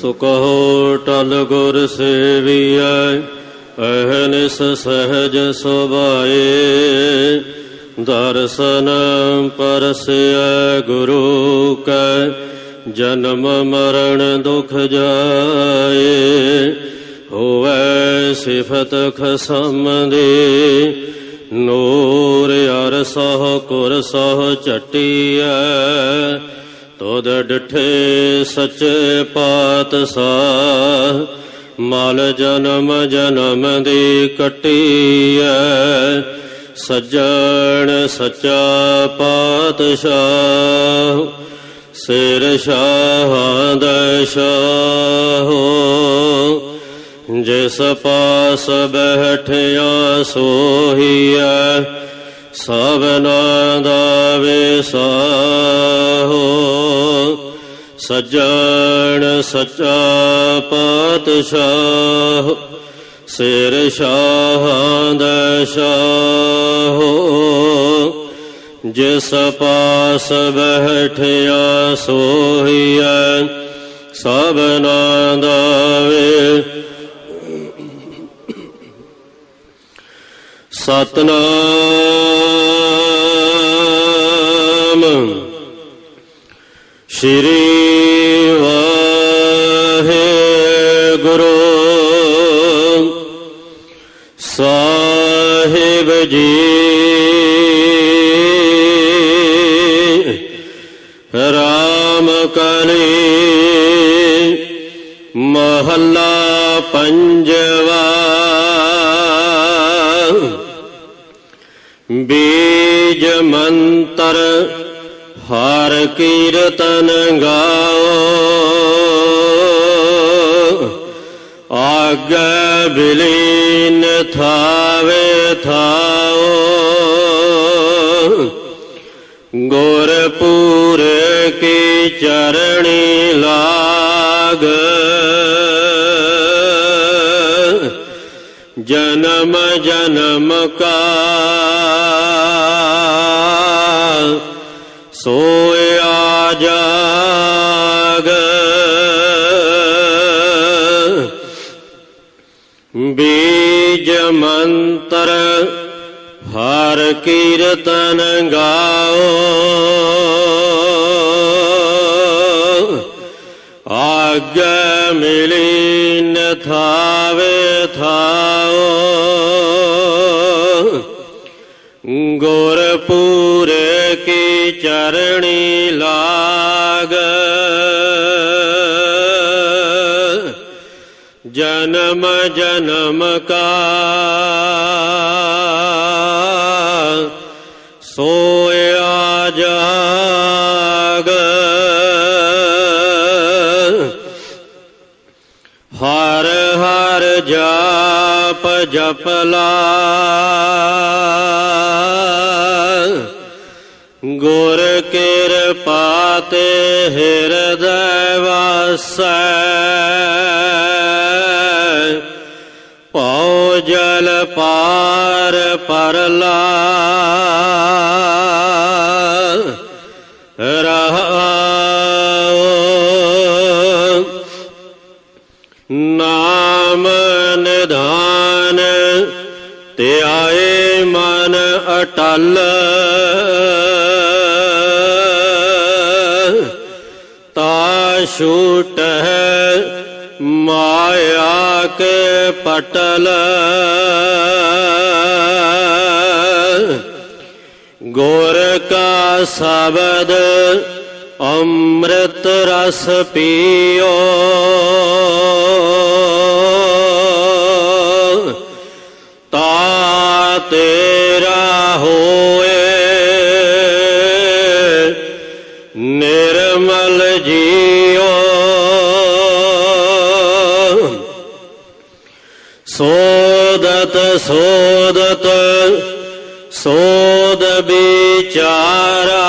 ਸੋ ਟਲ ਗੁਰ ਸੇਵੀਐ, ਅਹਨਿਸ ਸਹਜ ਸੁਭਾਏ। ਦਰਸ਼ਨ ਪਰਸਿਐ ਗੁਰੂ ਕੈ, ਜਨਮ ਮਰਨ ਦੁਖ ਜਾਏ। ਹੋਵੇ ਸਿਫਤ ਖਸਮ ਦੇ ਨੂਰ ਅਰ ਸਹ ਕੁਰ ਸਹ ਚਟੀਐ। ਤੋਦ ਡਠੇ ਸੱਚੇ ਪਾਤਸ਼ਾਹ, ਮਲ ਜਨਮ ਜਨਮ ਦੀ ਕਟੀਐ। ਸੱਜਣ ਸੱਚਾ ਪਾਤਸ਼ਾਹ, ਸਿਰ ਸ਼ਾਹਾਂ ਦਾ ਜਿਸ ਪਾਸ ਬੈਠਿਆ ਸੋਹੀਐ ਸਭਨਾ ਦਾ ਵਿਸਾਹੋ, ਸੱਜਣ ਸੱਚਾ ਪਾਤਸ਼ਾਹ, ਸਿਰ ਸ਼ਾਹਾਂ ਦਾ ਸ਼ਾਹੋ, ਜਿਸ ਪਾਸ ਬੈਠਿਆ ਸੋਹੀਐ ਸਭਨਾ ਦਾ ਵੇ ਸਤਨਾਮ ਸ਼੍ਰੀ ਵਾਹਿਗੁਰੂ। ਸਾਹਿਬ ਜੀ ਰਾਮ ਕਲੀ ਮਹੱਲਾ ਪੰਜਵਾ ਬੀਜ ਮੰਤਰ ਕੀਰਤਨ ਗਾਓ। ਆਗੇ ਬਿਲੀਨ ਥਾਵੇ ਥਾਓ। ਗੁਰਪੂਰ ਕੀ ਚਰਣੀ ਲਾਗ। ਜਨਮ ਜਨਮ ਕਾ। ਸੋ ਜਾਗ। ਬੀਜ ਮੰਤਰ ਹਰ ਕੀਰਤਨ ਗਾਓ। ਆਗੇ ਮਿਲੀਨ ਥਾਵੇ ਥਾਓ। ਗੁਰਪੂਰੇ ਕੀ ਚਰਣੀ ਜਨਮ ਜਨਮ ਕਾ ਸੋਇਆ ਜਾਗ ਹਰ ਹਰ ਜਾਪ ਜਪਲਾ ਗੁਰ ਕਿਰਪਾ ਤੇ ਹਿਰਦੈ ਵਾਸੈ ਪਉ ਪਾਰ ਪਰਲਾ ਰਹਾਉ ਨਾਮ ਨਿਧਾਨ ਆਏ ਮਨ ਅਟਲ। ਤਾ ਛੂਟ ਮਾਇਆ ਕੇ ਪਟਲ। ਗੁਰ ਕਾ ਸ਼ਬਦ ਅੰਮ੍ਰਿਤ ਰਸ ਪੀਓ। ਤਾ ਤੇਰਾ ਹੋਏ। ਨਿਰਮਲ ਸੋਦਤ ਸੋਦਤ ਸੋਦ ਵਿਚਾਰਾ।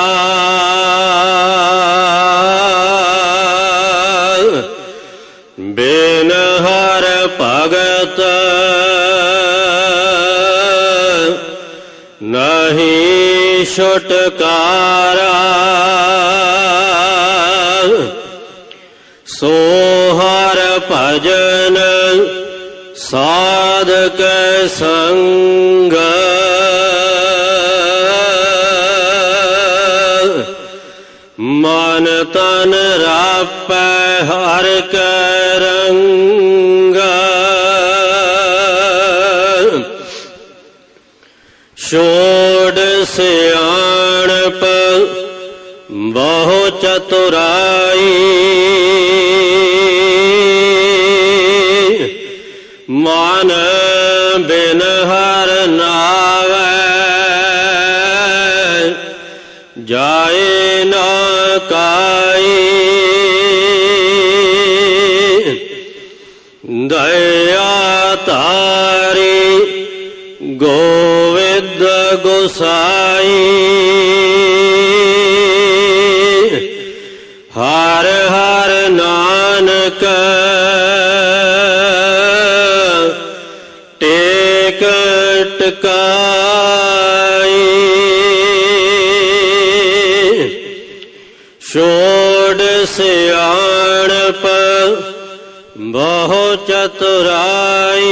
ਬਿਨ ਹਰ ਭਗਤ ਨਹੀਂ ਛੁਟਕਾਰਾ। ਸੋ ਹਰ ਭਜਨ ਸਾਧਕ ਸੰਗ ਮਨ ਤਨ ਰਾਪੈ ਹਰ ਕੈ ਰੰਗ ਛੋੜ ਸਿਆਣਪ ਬਹੁ ਚਤੁਰਾਈ ਮਨ ਬਿਨ ਹਰ ਨਾਵੈ ਜਾਏ ਨਾ ਕਾਈ। ਦਇਆ ਤਾਰੀ ਗੋਵਿੰਦ ਗੋਸਾਈ। ਛੋੜ ਸਿਆਣਪ ਬਹੁ ਚਤੁਰਾਈ।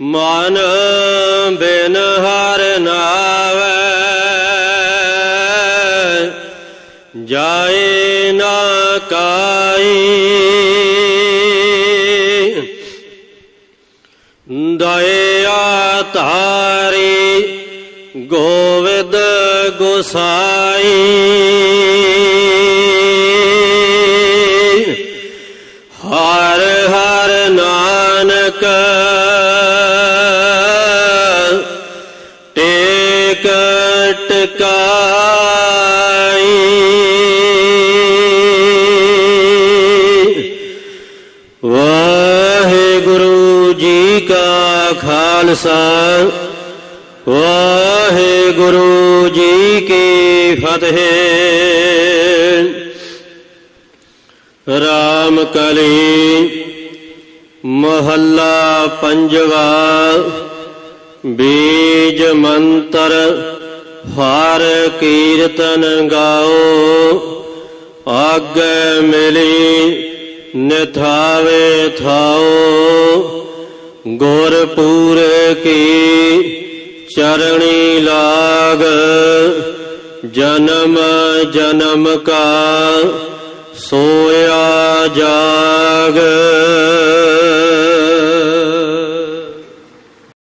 ਮਨ ਬਿਨ ਹਰ ਨਾਵੈ ਜਾਏ ਨਾ ਕਾਈ। ਦਇਆ ਤਾਰੀ ਗੋ ਗੋਸਾਈ ਹਰ ਹਰ ਨਾਨਕ ਟੇਕ ਟਕਾਈ। ਵਾਹਿਗੁਰੂ ਜੀ ਕਾ ਖਾਲਸਾ ਗੁਰੂ ਜੀ ਕੀ ਫਤਿਹ। ਰਾਮ ਕਲੀ ਮਹੱਲਾ ਪੰਜਵਾ, ਬੀਜ ਮੰਤਰ ਹਰ ਕੀਰਤਨ ਗਾਓ। ਆਗ ਮਿਲੀ ਨਿਥਾਵੇ ਥਾਓ। ਗੁਰ ਪੂਰੇ ਕੀ ਚਰਣੀ ਲਾਗ ਜਨਮ ਜਨਮ ਕਾ ਸੋਇਆ ਜਾਗ।